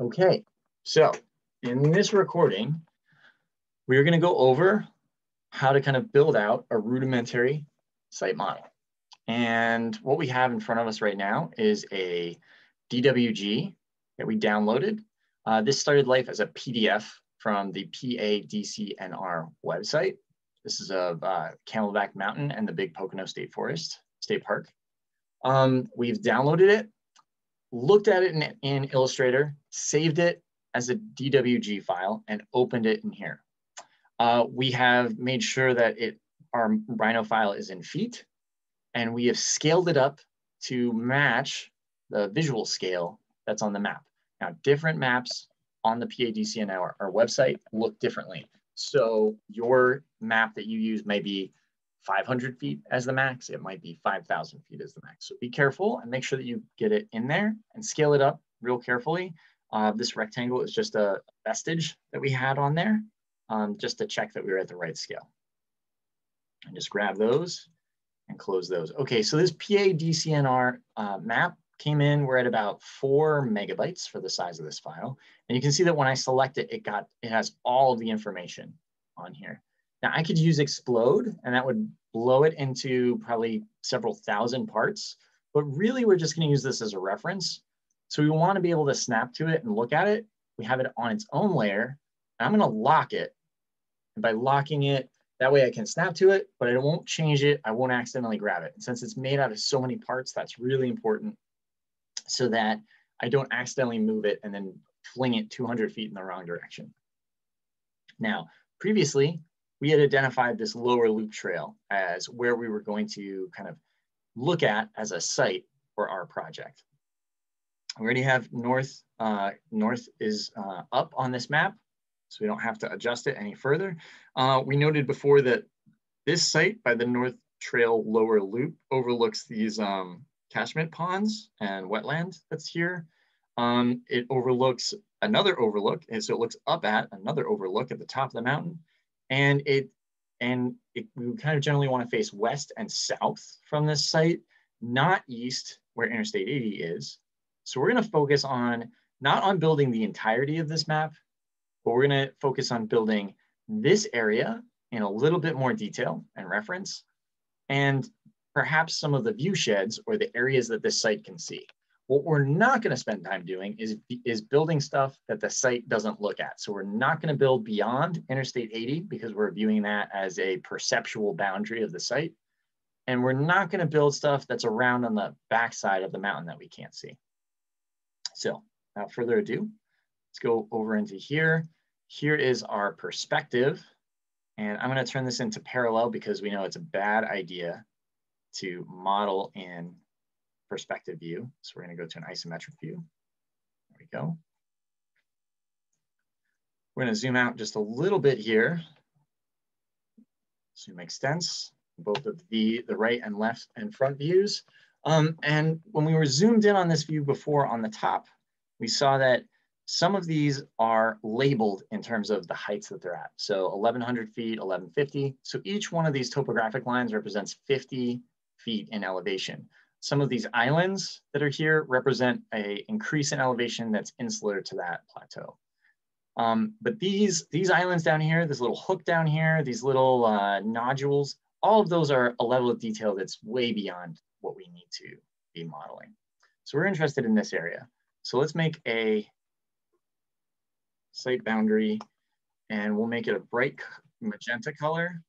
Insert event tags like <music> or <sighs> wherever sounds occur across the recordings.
Okay, so in this recording, we're going to go over how to kind of build out a rudimentary site model. And what we have in front of us right now is a DWG that we downloaded. Uh, this started life as a PDF from the PADCNR website. This is of uh, Camelback Mountain and the Big Pocono State Forest, State Park. Um, we've downloaded it looked at it in, in Illustrator, saved it as a DWG file, and opened it in here. Uh, we have made sure that it our Rhino file is in feet, and we have scaled it up to match the visual scale that's on the map. Now, different maps on the PADCNR our, our website look differently. So your map that you use may be 500 feet as the max. It might be 5,000 feet as the max. So be careful and make sure that you get it in there and scale it up real carefully. Uh, this rectangle is just a vestige that we had on there um, just to check that we were at the right scale. And just grab those and close those. Okay, so this PADCNR uh, map came in, we're at about four megabytes for the size of this file. And you can see that when I select it, it got, it has all of the information on here. Now I could use explode and that would blow it into probably several thousand parts, but really we're just gonna use this as a reference. So we wanna be able to snap to it and look at it. We have it on its own layer. I'm gonna lock it. And by locking it, that way I can snap to it, but I won't change it. I won't accidentally grab it. And since it's made out of so many parts, that's really important so that I don't accidentally move it and then fling it 200 feet in the wrong direction. Now, previously, we had identified this lower loop trail as where we were going to kind of look at as a site for our project. We already have north, uh, north is uh, up on this map, so we don't have to adjust it any further. Uh, we noted before that this site by the North Trail lower loop overlooks these um, catchment ponds and wetland that's here. Um, it overlooks another overlook, and so it looks up at another overlook at the top of the mountain and it and it, we kind of generally want to face west and south from this site, not east where Interstate 80 is. So we're going to focus on not on building the entirety of this map, but we're going to focus on building this area in a little bit more detail and reference, and perhaps some of the view sheds or the areas that this site can see. What we're not going to spend time doing is, is building stuff that the site doesn't look at. So we're not going to build beyond Interstate 80 because we're viewing that as a perceptual boundary of the site. And we're not going to build stuff that's around on the backside of the mountain that we can't see. So without further ado, let's go over into here. Here is our perspective. And I'm going to turn this into parallel because we know it's a bad idea to model in perspective view. So we're gonna go to an isometric view. There we go. We're gonna zoom out just a little bit here. Zoom extents, both of the, the right and left and front views. Um, and when we were zoomed in on this view before on the top, we saw that some of these are labeled in terms of the heights that they're at. So 1100 feet, 1150. So each one of these topographic lines represents 50 feet in elevation. Some of these islands that are here represent a increase in elevation that's insular to that plateau. Um, but these, these islands down here, this little hook down here, these little uh, nodules, all of those are a level of detail that's way beyond what we need to be modeling. So we're interested in this area. So let's make a site boundary and we'll make it a bright magenta color.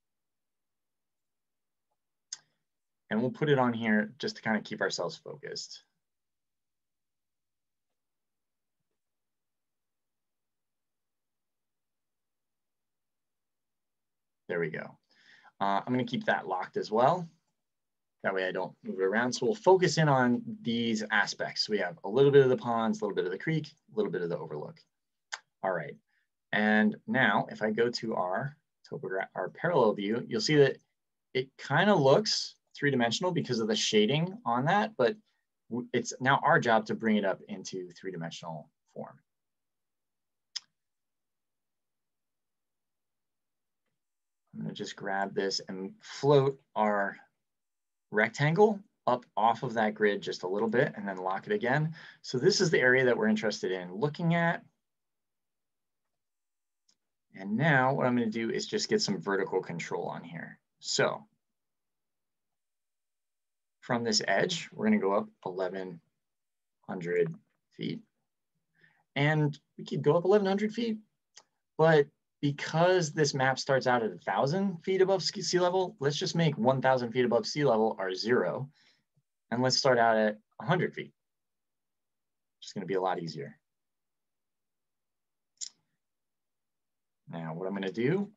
And we'll put it on here just to kind of keep ourselves focused. There we go. Uh, I'm going to keep that locked as well. That way I don't move it around. So we'll focus in on these aspects. We have a little bit of the ponds, a little bit of the creek, a little bit of the overlook. All right. And now if I go to our our parallel view, you'll see that it kind of looks three-dimensional because of the shading on that, but it's now our job to bring it up into three-dimensional form. I'm gonna just grab this and float our rectangle up off of that grid just a little bit and then lock it again. So this is the area that we're interested in looking at. And now what I'm gonna do is just get some vertical control on here. So from this edge, we're gonna go up 1100 feet. And we could go up 1100 feet, but because this map starts out at 1,000 feet above sea level, let's just make 1,000 feet above sea level our zero. And let's start out at 100 feet. It's going to be a lot easier. Now, what I'm going to do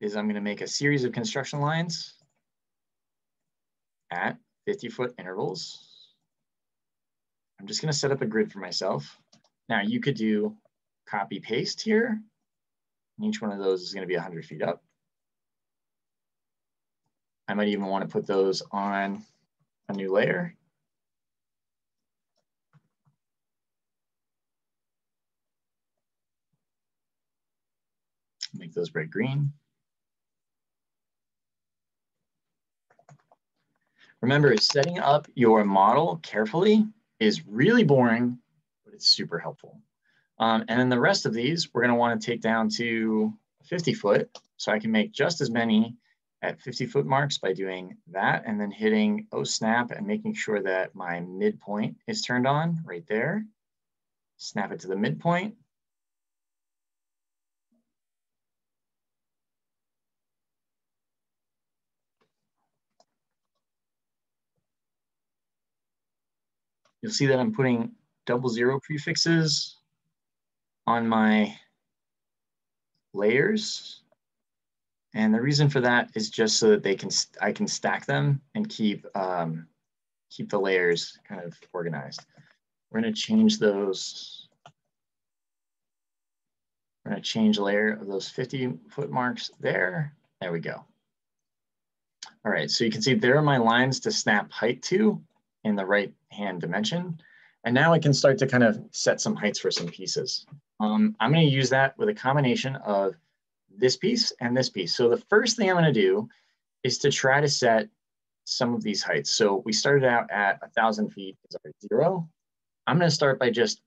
is I'm going to make a series of construction lines at 50 foot intervals. I'm just going to set up a grid for myself. Now, you could do copy paste here and each one of those is going to be 100 feet up. I might even want to put those on a new layer. Make those bright green. Remember, setting up your model carefully is really boring, but it's super helpful. Um, and then the rest of these, we're gonna wanna take down to 50 foot. So I can make just as many at 50 foot marks by doing that and then hitting O snap and making sure that my midpoint is turned on right there. Snap it to the midpoint. You'll see that I'm putting double zero prefixes on my layers. And the reason for that is just so that they can, I can stack them and keep, um, keep the layers kind of organized. We're gonna change those. We're gonna change layer of those 50 foot marks there. There we go. All right, so you can see there are my lines to snap height to in the right hand dimension. And now I can start to kind of set some heights for some pieces. Um, I'm going to use that with a combination of this piece and this piece. So the first thing I'm going to do is to try to set some of these heights. So we started out at a thousand feet is our zero. I'm going to start by just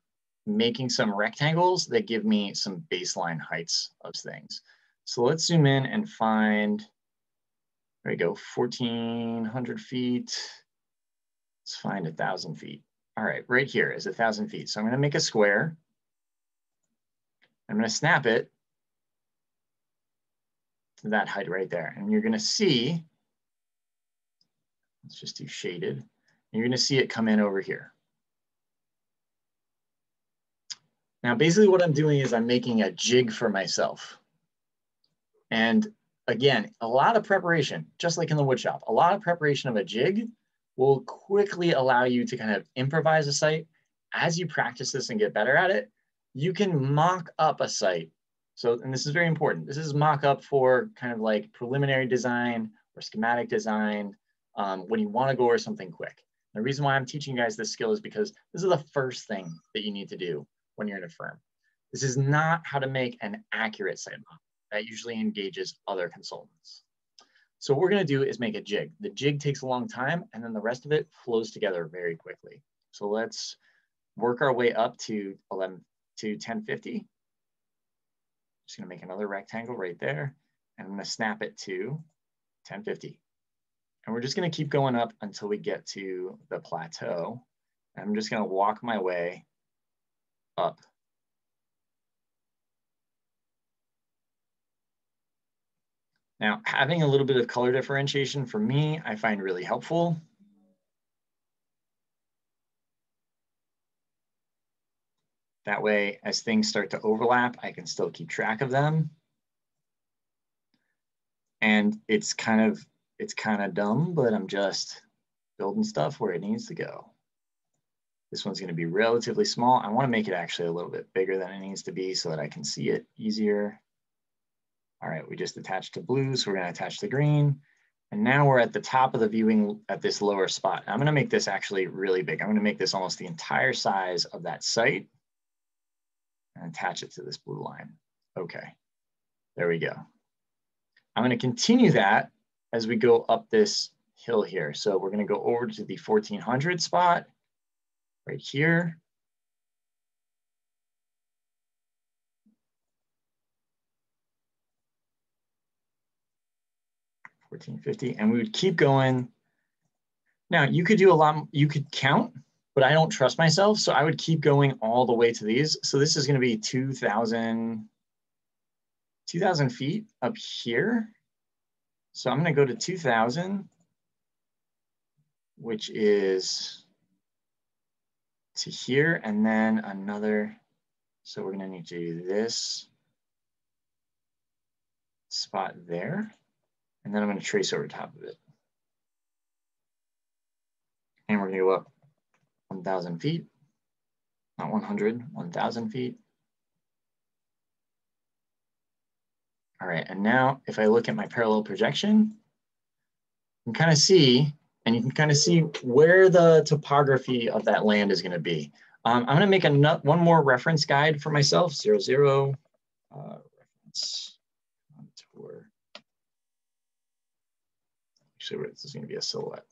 making some rectangles that give me some baseline heights of things. So let's zoom in and find, there we go, 1400 feet. Let's find a thousand feet. All right, right here is a thousand feet. So I'm gonna make a square. I'm gonna snap it to that height right there. And you're gonna see, let's just do shaded. You're gonna see it come in over here. Now, basically what I'm doing is I'm making a jig for myself. And again, a lot of preparation, just like in the woodshop, a lot of preparation of a jig will quickly allow you to kind of improvise a site. As you practice this and get better at it, you can mock up a site. So, and this is very important. This is mock up for kind of like preliminary design or schematic design um, when you want to go over something quick. The reason why I'm teaching you guys this skill is because this is the first thing that you need to do when you're in a firm. This is not how to make an accurate site model. That usually engages other consultants. So what we're gonna do is make a jig. The jig takes a long time and then the rest of it flows together very quickly. So let's work our way up to 11 to 1050. Just gonna make another rectangle right there and I'm gonna snap it to 1050. And we're just gonna keep going up until we get to the plateau. And I'm just gonna walk my way up Now, having a little bit of color differentiation for me, I find really helpful. That way, as things start to overlap, I can still keep track of them. And it's kind of, it's kind of dumb, but I'm just building stuff where it needs to go. This one's gonna be relatively small. I wanna make it actually a little bit bigger than it needs to be so that I can see it easier. All right, we just attached to blue, so we're gonna attach to green. And now we're at the top of the viewing at this lower spot. I'm gonna make this actually really big. I'm gonna make this almost the entire size of that site and attach it to this blue line. Okay, there we go. I'm gonna continue that as we go up this hill here. So we're gonna go over to the 1400 spot right here. 1450, and we would keep going. Now you could do a lot, you could count, but I don't trust myself. So I would keep going all the way to these. So this is gonna be 2,000, 2,000 feet up here. So I'm gonna go to 2,000, which is to here, and then another, so we're gonna need to do this spot there. And then I'm going to trace over top of it. And we're going to go up 1,000 feet, not 100, 1,000 feet. All right, and now if I look at my parallel projection, you can kind of see, and you can kind of see where the topography of that land is going to be. Um, I'm going to make a one more reference guide for myself, zero, zero, uh, reference. This is going to be a silhouette.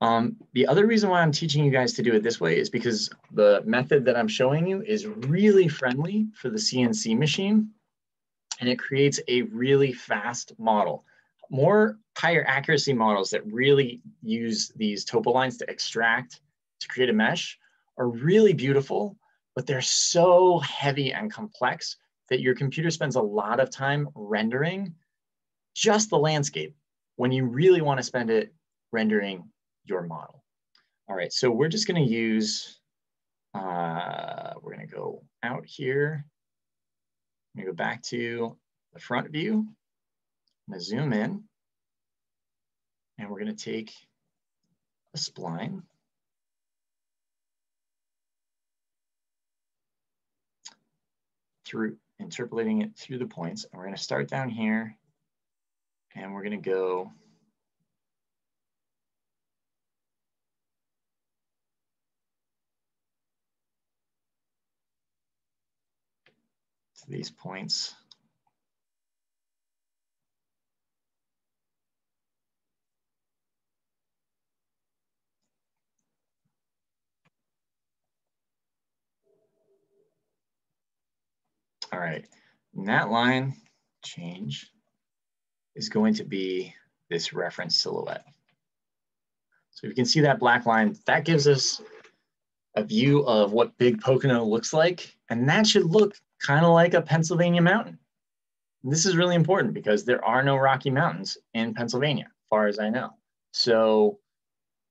Um, the other reason why I'm teaching you guys to do it this way is because the method that I'm showing you is really friendly for the CNC machine and it creates a really fast model. More higher accuracy models that really use these topo lines to extract to create a mesh are really beautiful, but they're so heavy and complex that your computer spends a lot of time rendering just the landscape when you really want to spend it rendering your model. All right, so we're just going to use, uh, we're going to go out here. I'm going to go back to the front view. I'm going to zoom in. And we're going to take a spline. through interpolating it through the points. And we're going to start down here and we're going to go to these points. Right, and that line change is going to be this reference silhouette. So you can see that black line, that gives us a view of what Big Pocono looks like. And that should look kind of like a Pennsylvania mountain. And this is really important because there are no Rocky Mountains in Pennsylvania, far as I know. So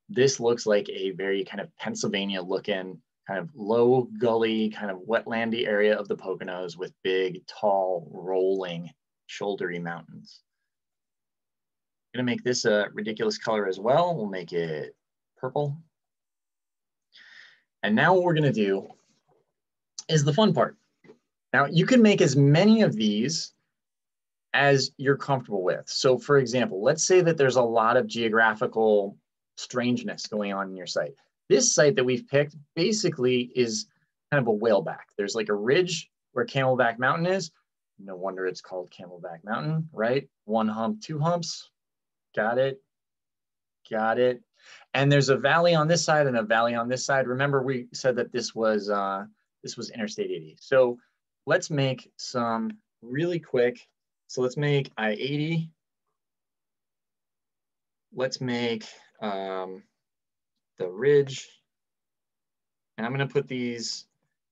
this looks like a very kind of Pennsylvania looking kind of low gully, kind of wetlandy area of the Poconos with big, tall, rolling, shouldery mountains. I'm gonna make this a ridiculous color as well. We'll make it purple. And now what we're gonna do is the fun part. Now you can make as many of these as you're comfortable with. So for example, let's say that there's a lot of geographical strangeness going on in your site. This site that we've picked basically is kind of a whaleback. There's like a ridge where Camelback Mountain is. No wonder it's called Camelback Mountain, right? One hump, two humps. Got it. Got it. And there's a valley on this side and a valley on this side. Remember, we said that this was uh, this was Interstate 80. So let's make some really quick. So let's make I-80. Let's make um, the ridge. And I'm gonna put these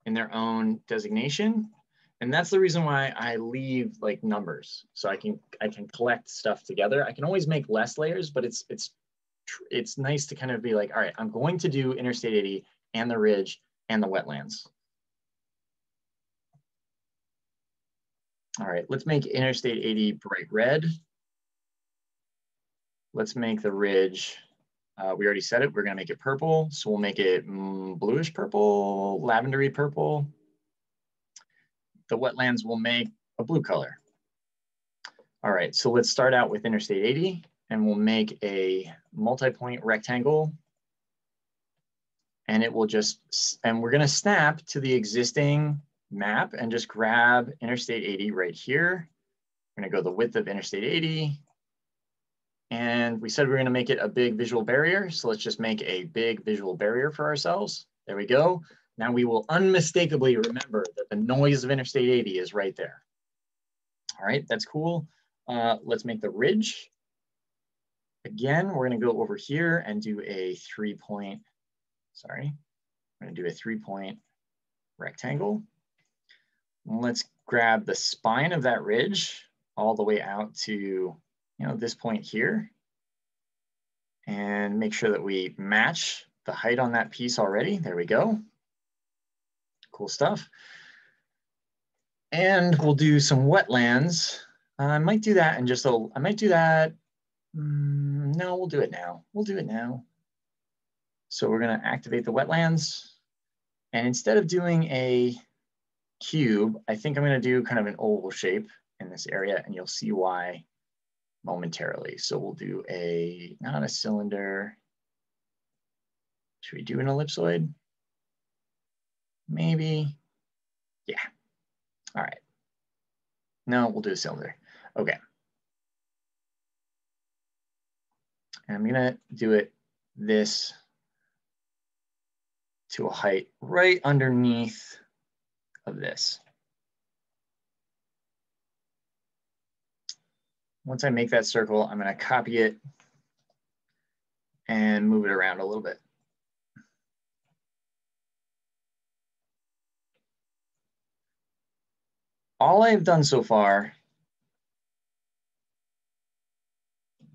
in their own designation. And that's the reason why I leave like numbers. So I can I can collect stuff together. I can always make less layers, but it's it's it's nice to kind of be like, all right, I'm going to do Interstate 80 and the ridge and the wetlands. All right, let's make Interstate 80 bright red. Let's make the ridge uh, we already said it, we're gonna make it purple. So we'll make it mm, bluish purple, lavendery purple. The wetlands will make a blue color. All right, so let's start out with Interstate 80 and we'll make a multi-point rectangle and it will just, and we're gonna snap to the existing map and just grab Interstate 80 right here We're gonna go the width of Interstate 80. And we said we are gonna make it a big visual barrier. So let's just make a big visual barrier for ourselves. There we go. Now we will unmistakably remember that the noise of Interstate 80 is right there. All right, that's cool. Uh, let's make the ridge. Again, we're gonna go over here and do a three point, sorry, I'm gonna do a three point rectangle. let's grab the spine of that ridge all the way out to you know, this point here and make sure that we match the height on that piece already. There we go. Cool stuff. And we'll do some wetlands. I might do that in just a, I might do that. Mm, no, we'll do it now. We'll do it now. So we're gonna activate the wetlands. And instead of doing a cube, I think I'm gonna do kind of an oval shape in this area and you'll see why momentarily. So we'll do a, not a cylinder. Should we do an ellipsoid? Maybe, yeah. All right. No, we'll do a cylinder. Okay. And I'm gonna do it this to a height right underneath of this. Once I make that circle, I'm gonna copy it and move it around a little bit. All I've done so far,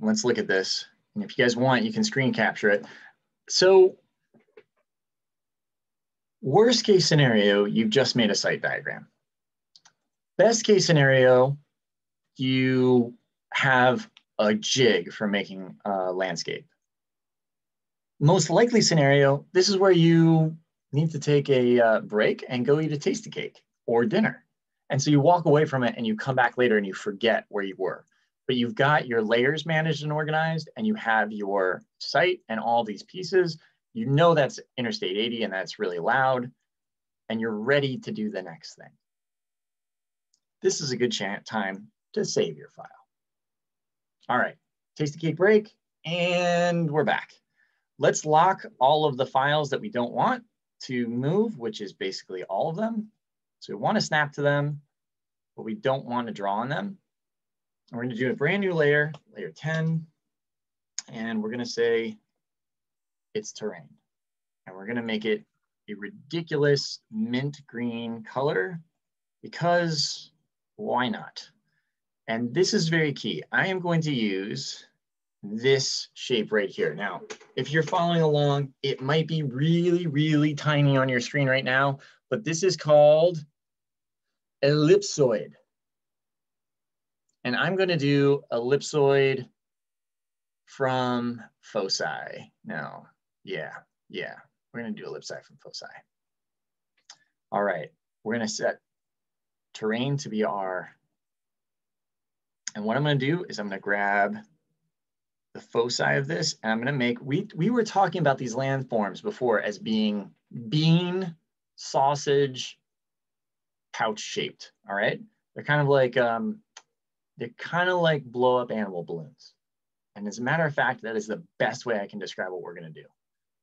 let's look at this. And if you guys want, you can screen capture it. So worst case scenario, you've just made a site diagram. Best case scenario, you have a jig for making a landscape. Most likely scenario, this is where you need to take a uh, break and go eat a Tastykake or dinner. And so you walk away from it and you come back later and you forget where you were. But you've got your layers managed and organized and you have your site and all these pieces. You know that's Interstate 80 and that's really loud and you're ready to do the next thing. This is a good time to save your file. All right, Tastykake break, and we're back. Let's lock all of the files that we don't want to move, which is basically all of them. So we want to snap to them, but we don't want to draw on them. we're going to do a brand new layer, layer 10, and we're going to say it's terrain. And we're going to make it a ridiculous mint green color because why not? And this is very key. I am going to use this shape right here. Now, if you're following along, it might be really, really tiny on your screen right now, but this is called ellipsoid. And I'm gonna do ellipsoid from foci. Now, yeah, yeah, we're gonna do ellipsi from foci. All right, we're gonna set terrain to be our and what I'm gonna do is I'm gonna grab the foci of this and I'm gonna make, we, we were talking about these landforms before as being bean, sausage, pouch shaped, all right? They're kind of like, um, they're kind of like blow up animal balloons. And as a matter of fact, that is the best way I can describe what we're gonna do.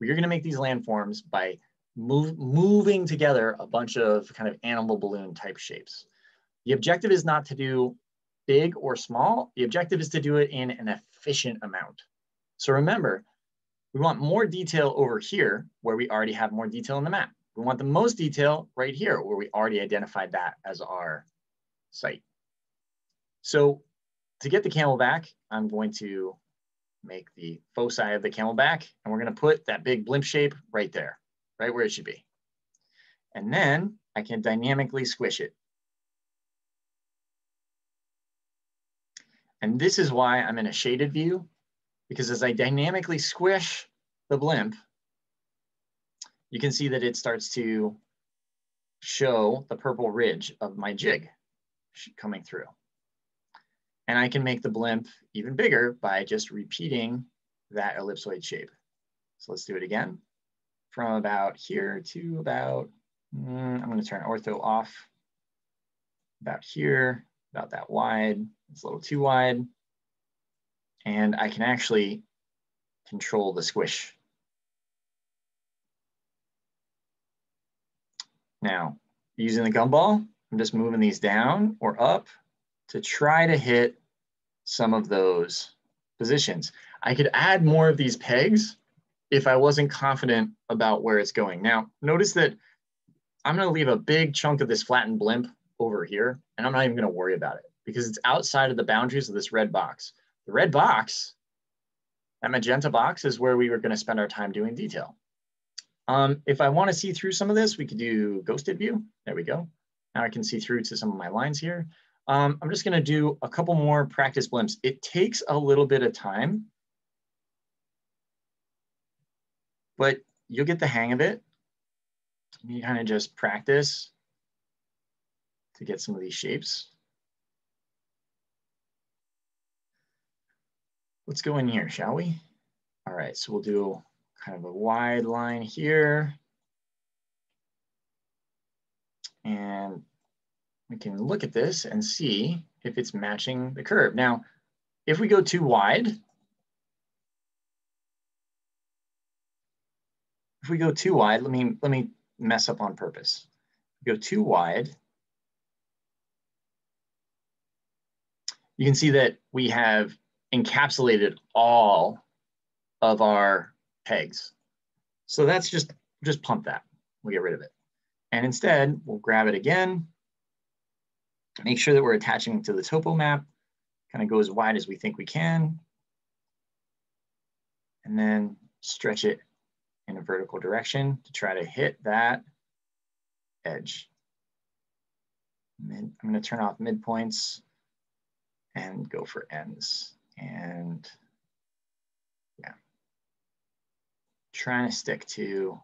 We're gonna make these landforms by move, moving together a bunch of kind of animal balloon type shapes. The objective is not to do big or small. The objective is to do it in an efficient amount. So remember, we want more detail over here where we already have more detail in the map. We want the most detail right here where we already identified that as our site. So to get the camelback, I'm going to make the foci of the camelback, and we're gonna put that big blimp shape right there, right where it should be. And then I can dynamically squish it. And this is why I'm in a shaded view, because as I dynamically squish the blimp, you can see that it starts to show the purple ridge of my jig coming through. And I can make the blimp even bigger by just repeating that ellipsoid shape. So let's do it again. From about here to about, mm, I'm gonna turn ortho off, about here, about that wide. It's a little too wide. And I can actually control the squish. Now, using the gumball, I'm just moving these down or up to try to hit some of those positions. I could add more of these pegs if I wasn't confident about where it's going. Now, notice that I'm gonna leave a big chunk of this flattened blimp over here, and I'm not even gonna worry about it because it's outside of the boundaries of this red box. The red box, that magenta box is where we were gonna spend our time doing detail. Um, if I wanna see through some of this, we could do ghosted view. There we go. Now I can see through to some of my lines here. Um, I'm just gonna do a couple more practice blimps. It takes a little bit of time, but you'll get the hang of it. You kind of just practice to get some of these shapes. Let's go in here, shall we? All right, so we'll do kind of a wide line here. And we can look at this and see if it's matching the curve. Now, if we go too wide, if we go too wide, let me, let me mess up on purpose. Go too wide. You can see that we have encapsulated all of our pegs. So that's just, just pump that. We'll get rid of it. And instead, we'll grab it again, make sure that we're attaching to the topo map, kind of go as wide as we think we can, and then stretch it in a vertical direction to try to hit that edge. I'm gonna turn off midpoints and go for ends. And yeah, trying to stick to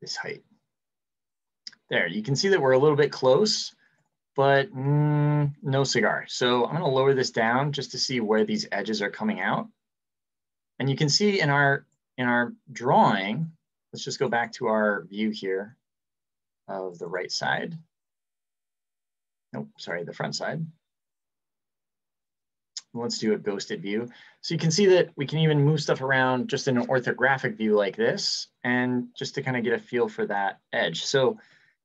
this height. There, you can see that we're a little bit close, but mm, no cigar. So I'm gonna lower this down just to see where these edges are coming out. And you can see in our in our drawing, let's just go back to our view here of the right side. Nope, sorry, the front side. Let's do a ghosted view. So you can see that we can even move stuff around just in an orthographic view like this, and just to kind of get a feel for that edge. So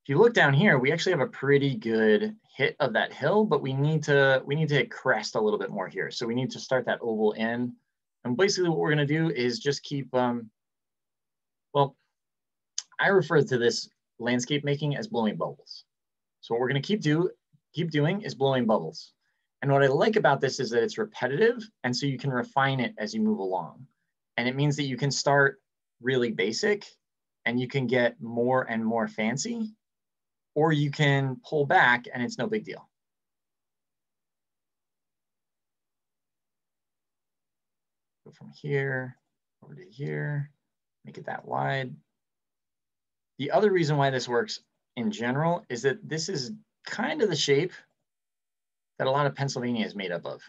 if you look down here, we actually have a pretty good hit of that hill, but we need to we need to crest a little bit more here. So we need to start that oval in and basically what we're gonna do is just keep, um, well, I refer to this landscape making as blowing bubbles. So what we're gonna keep do keep doing is blowing bubbles. And what I like about this is that it's repetitive, and so you can refine it as you move along. And it means that you can start really basic and you can get more and more fancy, or you can pull back and it's no big deal. Go from here over to here, make it that wide. The other reason why this works in general is that this is kind of the shape that a lot of Pennsylvania is made up of.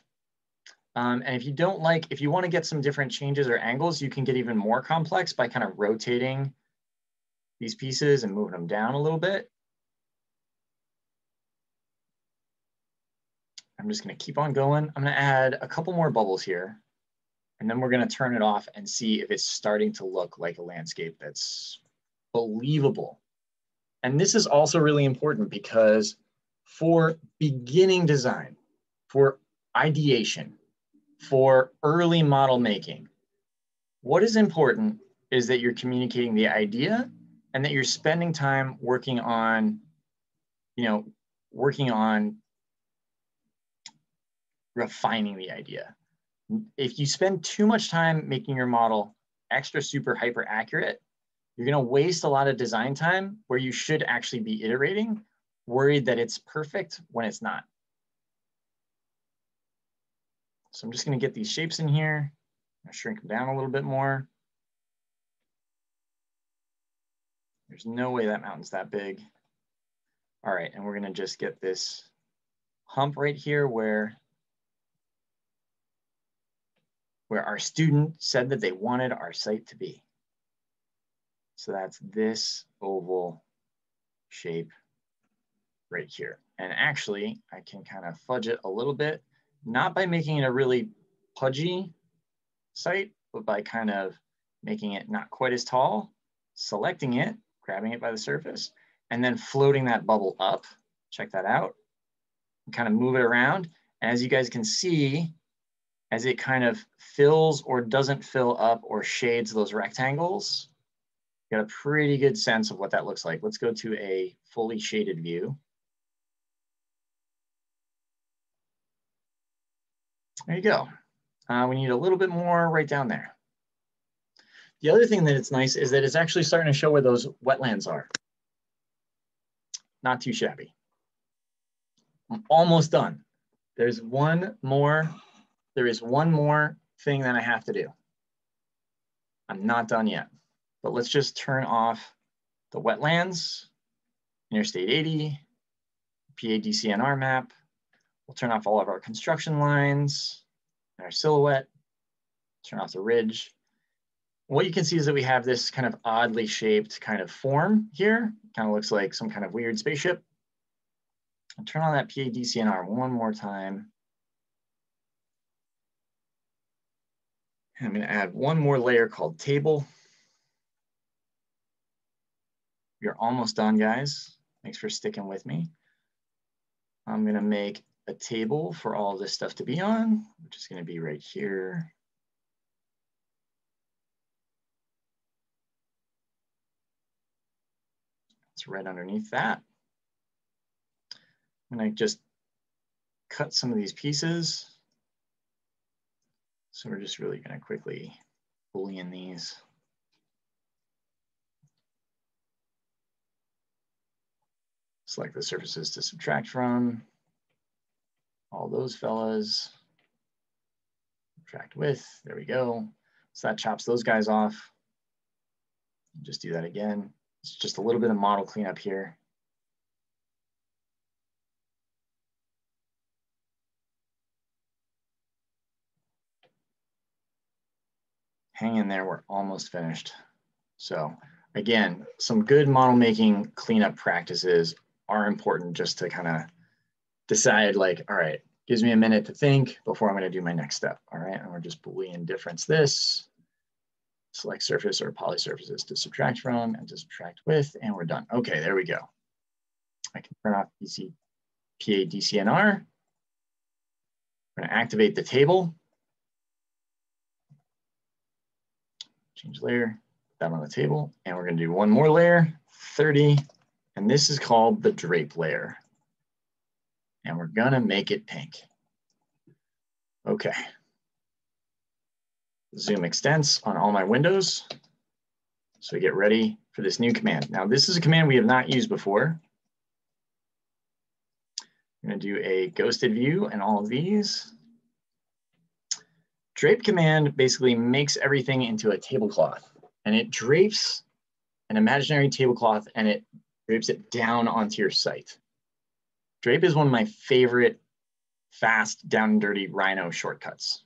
Um, and if you don't like, if you want to get some different changes or angles, you can get even more complex by kind of rotating these pieces and moving them down a little bit. I'm just going to keep on going. I'm going to add a couple more bubbles here. And then we're gonna turn it off and see if it's starting to look like a landscape that's believable. And this is also really important because for beginning design, for ideation, for early model making, what is important is that you're communicating the idea and that you're spending time working on, you know, working on refining the idea. If you spend too much time making your model extra super hyper accurate, you're going to waste a lot of design time where you should actually be iterating, worried that it's perfect when it's not. So I'm just going to get these shapes in here. i shrink them down a little bit more. There's no way that mountain's that big. All right, and we're going to just get this hump right here where where our student said that they wanted our site to be. So that's this oval shape right here. And actually, I can kind of fudge it a little bit, not by making it a really pudgy site, but by kind of making it not quite as tall, selecting it, grabbing it by the surface, and then floating that bubble up. Check that out. Kind of move it around. And as you guys can see, as it kind of fills or doesn't fill up or shades those rectangles, you got a pretty good sense of what that looks like. Let's go to a fully shaded view. There you go. Uh, we need a little bit more right down there. The other thing that it's nice is that it's actually starting to show where those wetlands are. Not too shabby. I'm almost done. There's one more, there is one more thing that I have to do. I'm not done yet, but let's just turn off the wetlands, Interstate 80, PADCNR map. We'll turn off all of our construction lines, and our silhouette, turn off the ridge. What you can see is that we have this kind of oddly shaped kind of form here. Kind of looks like some kind of weird spaceship. I'll turn on that PADCNR one more time. I'm gonna add one more layer called table. You're almost done, guys. Thanks for sticking with me. I'm gonna make a table for all this stuff to be on, which is gonna be right here. It's right underneath that. I'm gonna just cut some of these pieces. So we're just really gonna quickly boolean these. Select the surfaces to subtract from. All those fellas. Subtract with, there we go. So that chops those guys off. Just do that again. It's just a little bit of model cleanup here. hang in there, we're almost finished. So again, some good model making cleanup practices are important just to kind of decide like, all right, gives me a minute to think before I'm gonna do my next step. All right, and we're just Boolean difference this, select surface or poly surfaces to subtract from and to subtract with, and we're done. Okay, there we go. I can turn off PC, PA DCNR. We're gonna activate the table. change layer, that on the table. And we're gonna do one more layer, 30, and this is called the drape layer. And we're gonna make it pink. Okay. Zoom extents on all my windows. So get ready for this new command. Now this is a command we have not used before. I'm gonna do a ghosted view and all of these. Drape command basically makes everything into a tablecloth and it drapes an imaginary tablecloth and it drapes it down onto your site. Drape is one of my favorite fast, down and dirty Rhino shortcuts.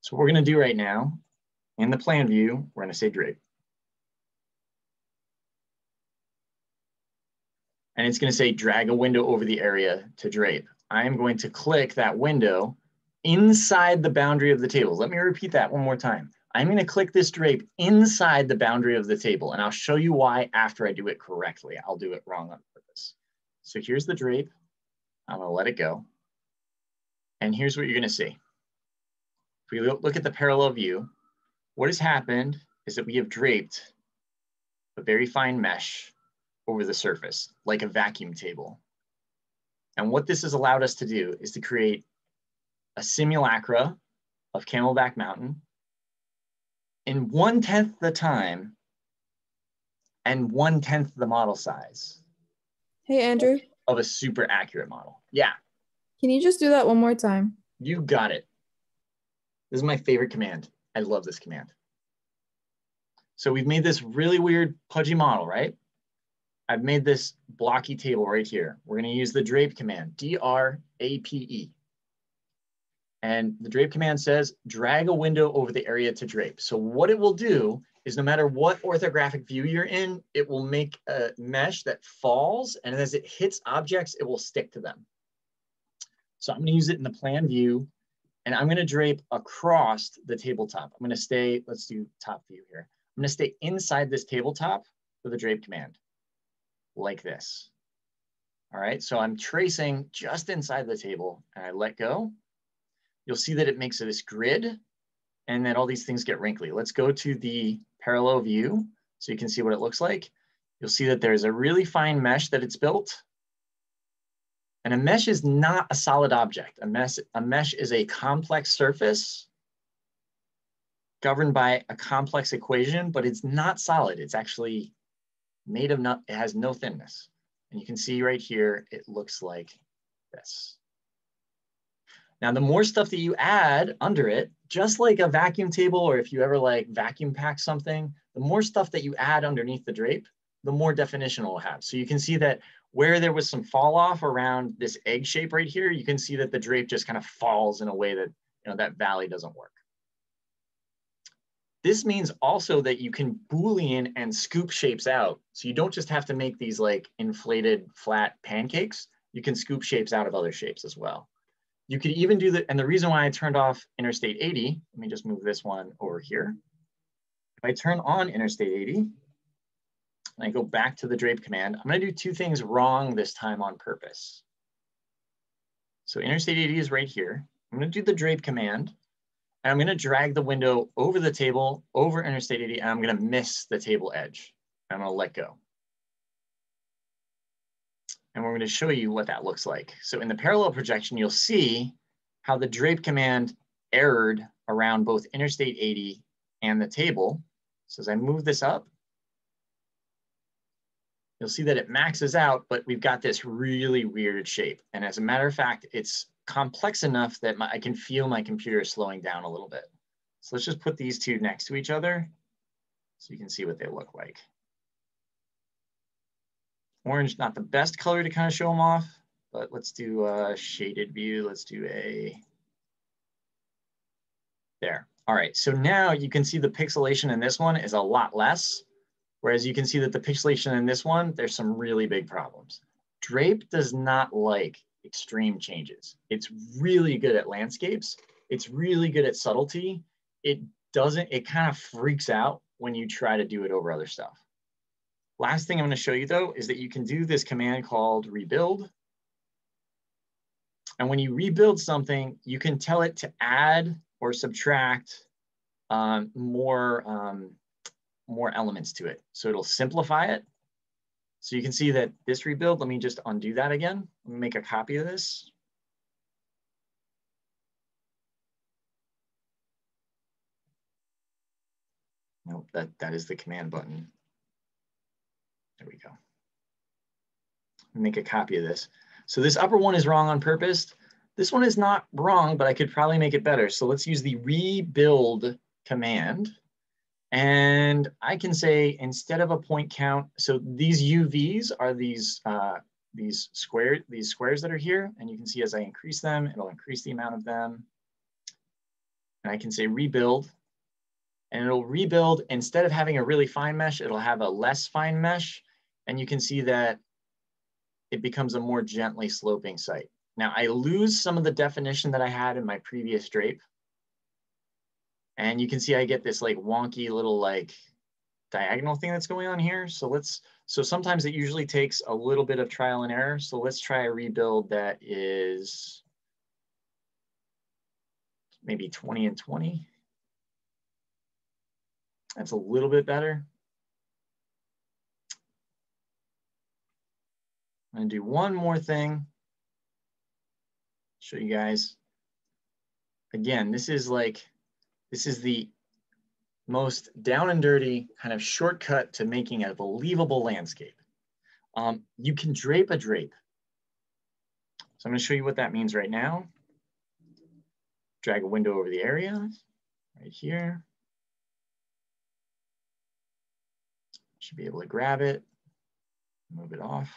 So what we're gonna do right now, in the plan view, we're gonna say drape. And it's gonna say drag a window over the area to drape. I'm going to click that window inside the boundary of the table. Let me repeat that one more time. I'm going to click this drape inside the boundary of the table, and I'll show you why after I do it correctly. I'll do it wrong on purpose. So here's the drape. I'm to let it go. And here's what you're going to see. If we look at the parallel view, what has happened is that we have draped a very fine mesh over the surface, like a vacuum table. And what this has allowed us to do is to create a simulacra of Camelback Mountain in one tenth the time and one tenth the model size. Hey, Andrew. Of a super accurate model. Yeah. Can you just do that one more time? You got it. This is my favorite command. I love this command. So we've made this really weird pudgy model, right? I've made this blocky table right here. We're gonna use the drape command, D-R-A-P-E. And the drape command says, drag a window over the area to drape. So what it will do is no matter what orthographic view you're in, it will make a mesh that falls and as it hits objects, it will stick to them. So I'm gonna use it in the plan view and I'm gonna drape across the tabletop. I'm gonna stay, let's do top view here. I'm gonna stay inside this tabletop with a drape command, like this. All right, so I'm tracing just inside the table and I let go. You'll see that it makes this grid and then all these things get wrinkly. Let's go to the parallel view so you can see what it looks like. You'll see that there's a really fine mesh that it's built. And a mesh is not a solid object. A mesh, a mesh is a complex surface governed by a complex equation, but it's not solid. It's actually made of not, it has no thinness. And you can see right here, it looks like this. Now, the more stuff that you add under it, just like a vacuum table, or if you ever like vacuum pack something, the more stuff that you add underneath the drape, the more definition it will have. So you can see that where there was some fall off around this egg shape right here, you can see that the drape just kind of falls in a way that, you know, that valley doesn't work. This means also that you can Boolean and scoop shapes out. So you don't just have to make these like inflated flat pancakes, you can scoop shapes out of other shapes as well. You could even do the, and the reason why I turned off Interstate 80, let me just move this one over here. If I turn on Interstate 80, and I go back to the drape command, I'm gonna do two things wrong this time on purpose. So Interstate 80 is right here. I'm gonna do the drape command, and I'm gonna drag the window over the table, over Interstate 80, and I'm gonna miss the table edge. I'm gonna let go. And we're gonna show you what that looks like. So in the parallel projection, you'll see how the drape command errored around both interstate 80 and the table. So as I move this up, you'll see that it maxes out, but we've got this really weird shape. And as a matter of fact, it's complex enough that my, I can feel my computer slowing down a little bit. So let's just put these two next to each other so you can see what they look like. Orange, not the best color to kind of show them off, but let's do a shaded view. Let's do a, there. All right, so now you can see the pixelation in this one is a lot less, whereas you can see that the pixelation in this one, there's some really big problems. Drape does not like extreme changes. It's really good at landscapes. It's really good at subtlety. It doesn't, it kind of freaks out when you try to do it over other stuff. Last thing I'm gonna show you though, is that you can do this command called rebuild. And when you rebuild something, you can tell it to add or subtract um, more, um, more elements to it. So it'll simplify it. So you can see that this rebuild, let me just undo that again. Let me make a copy of this. Nope, that, that is the command button. There we go. Make a copy of this. So this upper one is wrong on purpose. This one is not wrong, but I could probably make it better. So let's use the rebuild command. And I can say instead of a point count, so these UVs are these uh, these square these squares that are here, and you can see as I increase them, it'll increase the amount of them. And I can say rebuild, and it'll rebuild instead of having a really fine mesh, it'll have a less fine mesh, and you can see that it becomes a more gently sloping site. Now I lose some of the definition that I had in my previous drape. And you can see I get this like wonky little like diagonal thing that's going on here. So let's, so sometimes it usually takes a little bit of trial and error. So let's try a rebuild that is maybe 20 and 20. That's a little bit better. I'm gonna do one more thing. Show you guys. Again, this is like, this is the most down and dirty kind of shortcut to making a believable landscape. Um, you can drape a drape. So I'm gonna show you what that means right now. Drag a window over the area, right here. Should be able to grab it, move it off.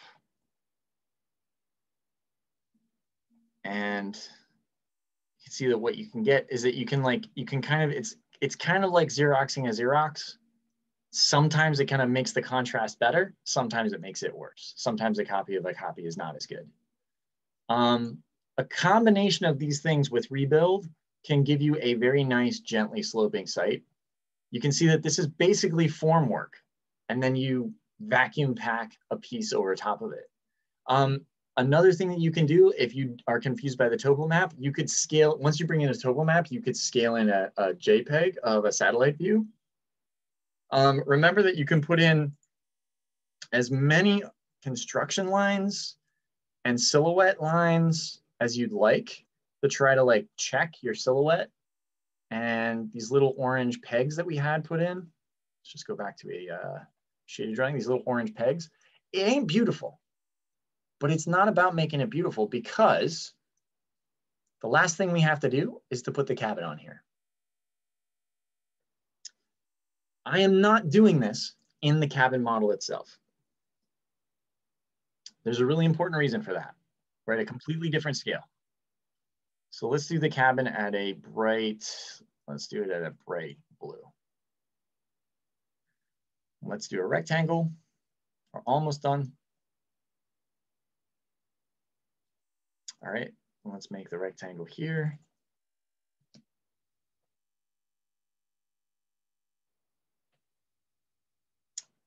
And you can see that what you can get is that you can like you can kind of it's it's kind of like xeroxing a xerox sometimes it kind of makes the contrast better. Sometimes it makes it worse. Sometimes a copy of a copy is not as good. Um, a combination of these things with rebuild can give you a very nice gently sloping site. You can see that this is basically form work and then you vacuum pack a piece over top of it. Um, another thing that you can do if you are confused by the topo map, you could scale, once you bring in a topo map, you could scale in a, a JPEG of a satellite view. Um, remember that you can put in as many construction lines and silhouette lines as you'd like to try to like check your silhouette. And these little orange pegs that we had put in, let's just go back to a uh, shaded drawing, these little orange pegs. It ain't beautiful, but it's not about making it beautiful because the last thing we have to do is to put the cabin on here. I am not doing this in the cabin model itself. There's a really important reason for that. We're at a completely different scale. So let's do the cabin at a bright, let's do it at a bright blue. Let's do a rectangle. We're almost done. All right, let's make the rectangle here.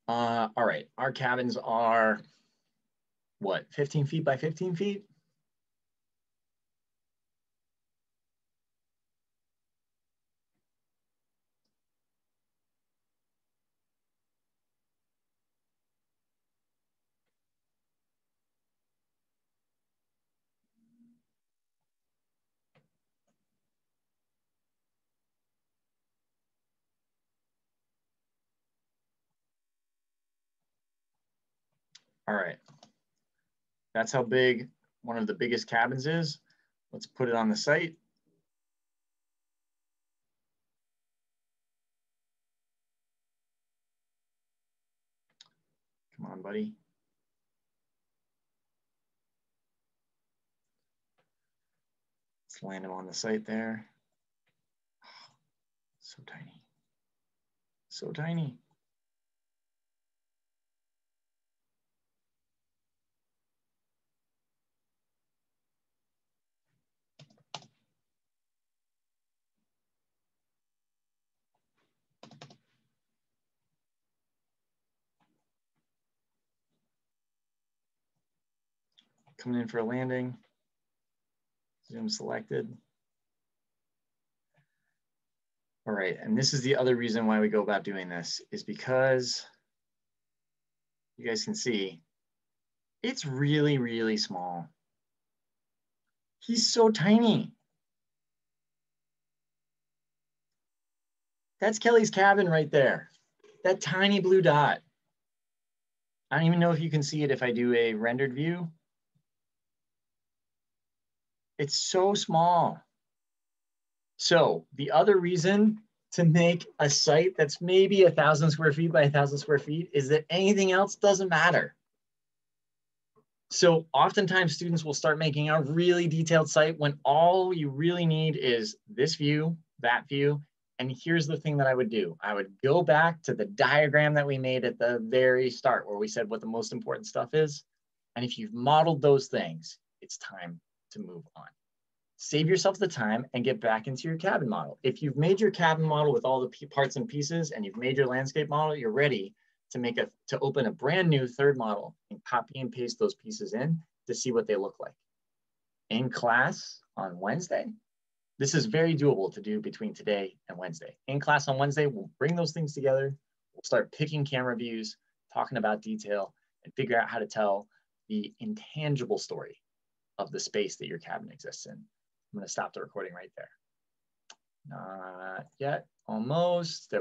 Uh, all right, our cabins are what, 15 feet by 15 feet? All right. That's how big one of the biggest cabins is. Let's put it on the site. Come on, buddy. Let's land him on the site there. <sighs> So tiny. So tiny. Coming in for a landing. Zoom selected. All right, and this is the other reason why we go about doing this is because you guys can see it's really, really small. He's so tiny. That's Kelly's cabin right there. That tiny blue dot. I don't even know if you can see it if I do a rendered view. It's so small. So the other reason to make a site that's maybe a thousand square feet by a thousand square feet is that anything else doesn't matter. So oftentimes students will start making a really detailed site when all you really need is this view, that view, and here's the thing that I would do. I would go back to the diagram that we made at the very start where we said what the most important stuff is. And if you've modeled those things, it's time to move on. Save yourself the time and get back into your cabin model. If you've made your cabin model with all the parts and pieces and you've made your landscape model, you're ready to make a to open a brand new third model and copy and paste those pieces in to see what they look like. In class on Wednesday, this is very doable to do between today and Wednesday. In class on Wednesday, we'll bring those things together. We'll start picking camera views, talking about detail, and figure out how to tell the intangible story of the space that your cabin exists in. I'm gonna stop the recording right there. Not yet, almost. There we